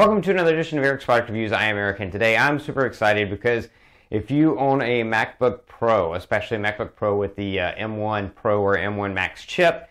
Welcome to another edition of Eric's Product Reviews. I am Eric, and today I'm super excited because if you own a MacBook Pro, especially a MacBook Pro with the uh, M1 Pro or M1 Max chip,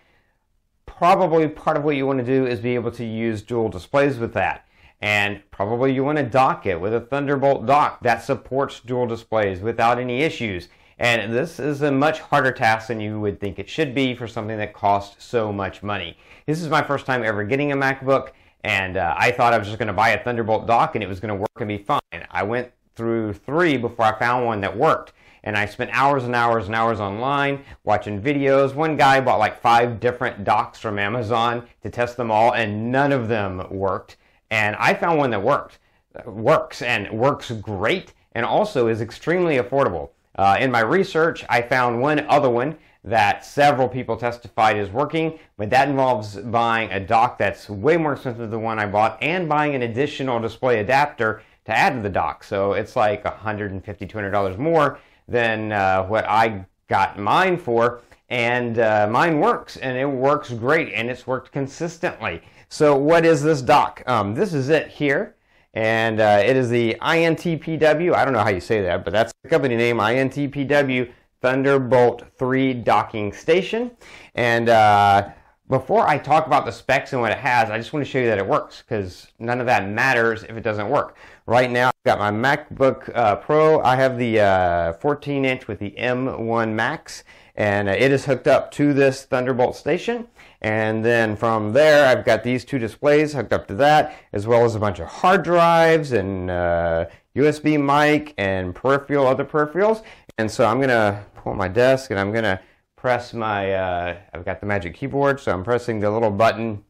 probably part of what you want to do is be able to use dual displays with that. And probably you want to dock it with a Thunderbolt dock that supports dual displays without any issues. And this is a much harder task than you would think it should be for something that costs so much money. This is my first time ever getting a MacBook, and uh, I thought I was just going to buy a Thunderbolt dock and it was going to work and be fine. I went through three before I found one that worked. And I spent hours and hours and hours online watching videos. One guy bought like five different docks from Amazon to test them all, and none of them worked. And I found one that worked, works, and works great, and also is extremely affordable. Uh, in my research, I found one other one that several people testified is working, but that involves buying a dock that's way more expensive than the one I bought and buying an additional display adapter to add to the dock. So it's like $150, $200 more than uh, what I got mine for. And uh, mine works, and it works great, and it's worked consistently. So what is this dock? Um, this is it here. And uh, it is the INTPW. I don't know how you say that, but that's the company name, INTPW Thunderbolt 3 docking station. And uh, before I talk about the specs and what it has, I just want to show you that it works because none of that matters if it doesn't work. Right now, I've got my MacBook uh, Pro. I have the uh, 14 inch with the M1 Max, and uh, it is hooked up to this Thunderbolt station. And then from there, I've got these two displays hooked up to that, as well as a bunch of hard drives and USB uh, mic and peripheral, other peripherals. And so I'm going to pull my desk and I'm going to press my, uh, I've got the magic keyboard, so I'm pressing the little button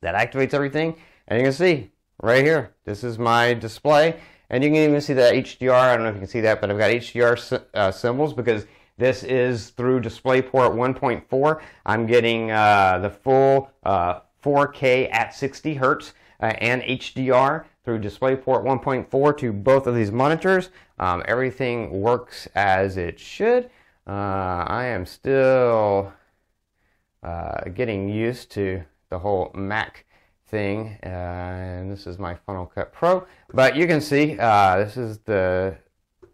that activates everything. And you can see right here, this is my display. And you can even see the HDR, I don't know if you can see that, but I've got HDR uh, symbols because this is through DisplayPort 1.4. I'm getting uh, the full 4K uh, at 60 hertz uh, and HDR through DisplayPort 1.4 to both of these monitors. Um, everything works as it should. Uh, I am still uh, getting used to the whole Mac thing, uh, and this is my Final Cut Pro. But you can see uh, this is the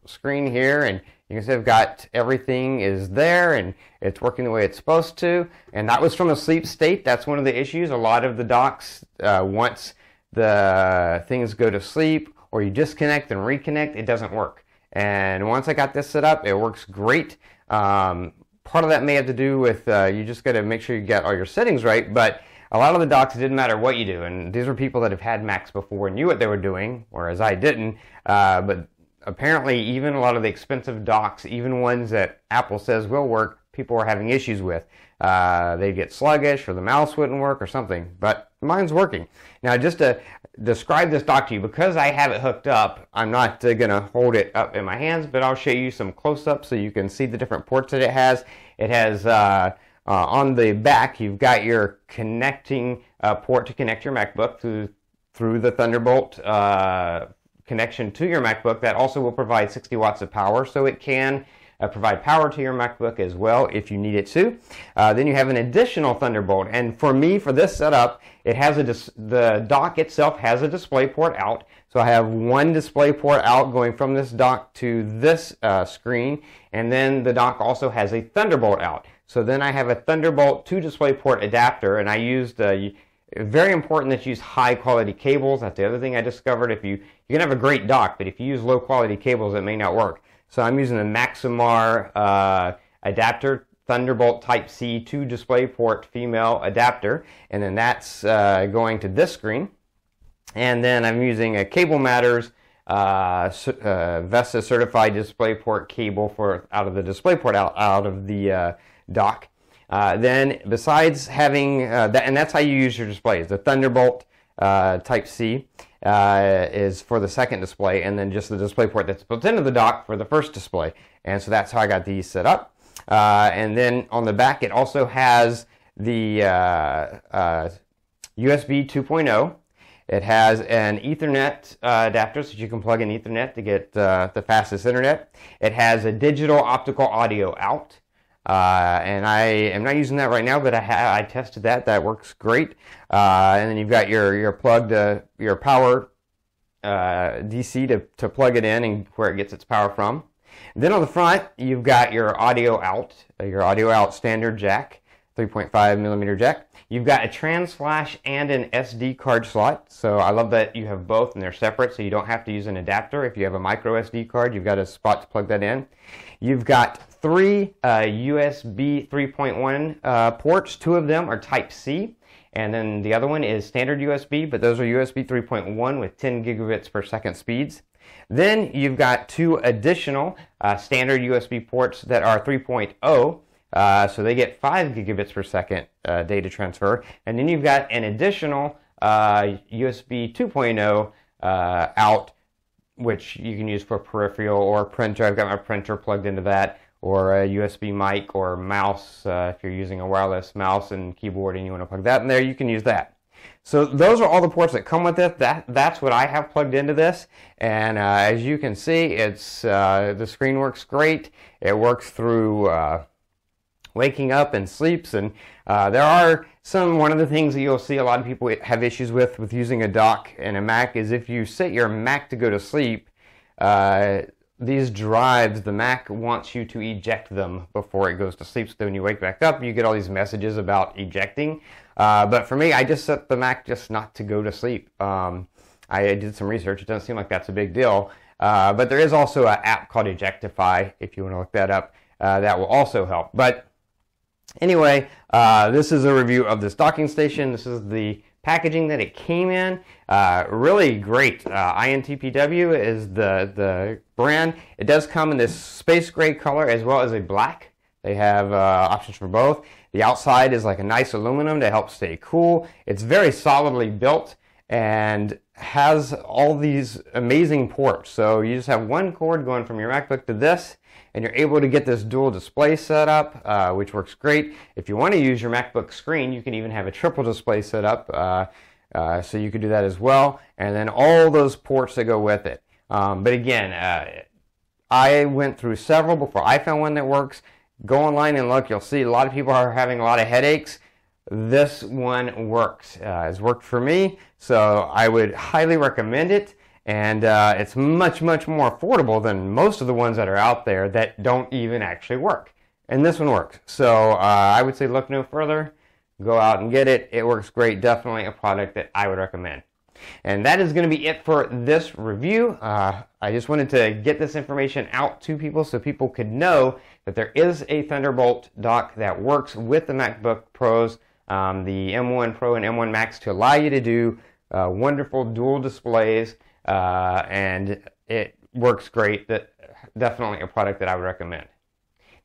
screen here, and you can see I've got everything is there, and it's working the way it's supposed to. And that was from a sleep state. That's one of the issues. A lot of the docks, uh, once the things go to sleep or you disconnect and reconnect, it doesn't work. And once I got this set up, it works great. Um, part of that may have to do with uh, you just got to make sure you get all your settings right, but a lot of the docks, it didn't matter what you do. And these were people that have had Macs before and knew what they were doing, whereas I didn't. Uh, but apparently, even a lot of the expensive docks, even ones that Apple says will work, people were having issues with. Uh, they get sluggish or the mouse wouldn't work or something, but mine's working. Now, just to describe this dock to you, because I have it hooked up, I'm not uh, going to hold it up in my hands, but I'll show you some close-ups so you can see the different ports that it has. It has, uh, uh on the back, you've got your connecting uh, port to connect your MacBook through, through the Thunderbolt uh, connection to your MacBook. That also will provide 60 watts of power, so it can uh, provide power to your MacBook as well if you need it to. Uh, then you have an additional Thunderbolt, and for me, for this setup, it has a the dock itself has a display port out. So I have one display port out going from this dock to this uh, screen, and then the dock also has a Thunderbolt out. So then I have a Thunderbolt to DisplayPort adapter, and I used uh, very important that you use high quality cables. That's the other thing I discovered. If you you can have a great dock, but if you use low quality cables, it may not work. So I'm using the Maxomar uh, adapter Thunderbolt Type-C to DisplayPort female adapter, and then that's uh, going to this screen. And then I'm using a Cable Matters uh, uh, VESA certified DisplayPort cable for out of the DisplayPort out, out of the uh, dock. Uh, then besides having that, and that's how you use your displays, the Thunderbolt Type-C uh, is for the second display, and then just the display port that's built into the dock for the first display. And so that's how I got these set up. Uh, and then on the back, it also has the uh, USB uh, 2.0. It has an Ethernet uh, adapter, so you can plug in Ethernet to get uh, the fastest internet. It has a digital optical audio out. Uh, and I am not using that right now, but I, I tested that. That works great. Uh, and then you've got your your plug to your power uh, DC to, to plug it in and where it gets its power from. Then on the front, you've got your audio out, uh, your audio out standard jack, 3.5 millimeter jack. You've got a trans flash and an SD card slot. So I love that you have both and they're separate so you don't have to use an adapter. If you have a micro SD card, you've got a spot to plug that in. You've got three uh, USB 3.1 uh, ports. Two of them are Type C. And then the other one is standard USB, but those are USB 3.1 with 10 gigabits per second speeds. Then you've got two additional uh, standard USB ports that are 3.0. Uh, so they get 5 gigabits per second uh, data transfer. And then you've got an additional USB uh, 2.0 uh, out, which you can use for peripheral or printer. I've got my printer plugged into that, or a USB mic or mouse. Uh, if you're using a wireless mouse and keyboard and you want to plug that in there, you can use that. So those are all the ports that come with it. That that's what I have plugged into this, and uh, as you can see, it's uh, the screen works great. It works through uh, waking up and sleeps. And uh, there are some, one of the things that you'll see a lot of people have issues with with using a dock and a Mac is if you set your Mac to go to sleep, uh, these drives, the Mac wants you to eject them before it goes to sleep. So when you wake back up, you get all these messages about ejecting. Uh, but for me, I just set the Mac just not to go to sleep. Um, I did some research. It doesn't seem like that's a big deal. Uh, but there is also an app called Ejectify, if you want to look that up. Uh, that will also help. But Anyway, uh, this is a review of this docking station. This is the packaging that it came in. Uh, really great. Uh, INTPW is the, the brand. It does come in this space gray color as well as a black. They have uh, options for both. The outside is like a nice aluminum to help stay cool. It's very solidly built and has all these amazing ports. So you just have one cord going from your MacBook to this and you're able to get this dual display set up, uh, which works great. If you want to use your MacBook screen, you can even have a triple display set up, uh, uh, so you could do that as well. And then all those ports that go with it. Um, but again, uh, I went through several before I found one that works. Go online and look. You'll see a lot of people are having a lot of headaches. This one works. Uh, it's worked for me, so I would highly recommend it and uh, it's much much more affordable than most of the ones that are out there that don't even actually work. And this one works. So uh, i would say look no further. Go out and get it. It works great. Definitely a product that i would recommend. And that is going to be it for this review. Uh, i just wanted to get this information out to people so people could know that there is a thunderbolt dock that works with the macbook pros. Um, the m1 pro and m1 max to allow you to do uh, wonderful dual displays uh, and it works great. That definitely a product that I would recommend.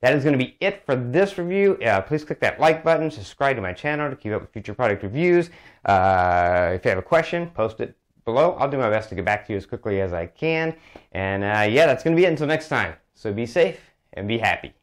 That is going to be it for this review. Uh, please click that like button, subscribe to my channel to keep up with future product reviews. Uh, if you have a question, post it below. I'll do my best to get back to you as quickly as I can. And uh, yeah, that's going to be it until next time. So be safe and be happy.